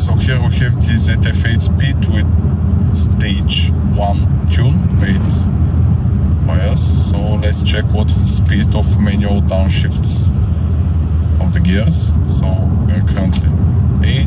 so here we have the ZF8 speed with stage 1 tune made by us. So let's check what is the speed of manual downshifts of the gears. So we're currently 8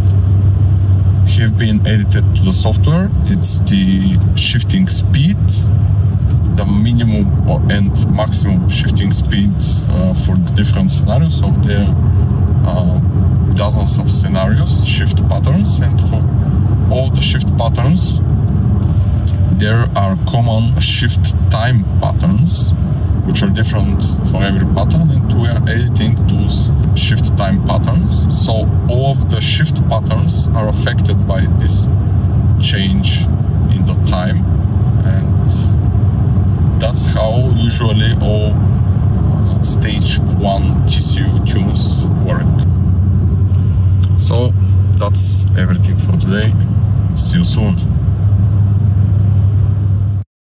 have been edited to the software. It's the shifting speed the minimum and maximum shifting speed uh, for the different scenarios. So there are dozens of scenarios shift patterns and for all the shift patterns there are common shift time patterns which are different for every pattern and we are editing those shift time patterns. So all of the shift patterns are affected by this change in the time. And that's how usually all uh, stage 1 TCU tunes work. So that's everything for today. See you soon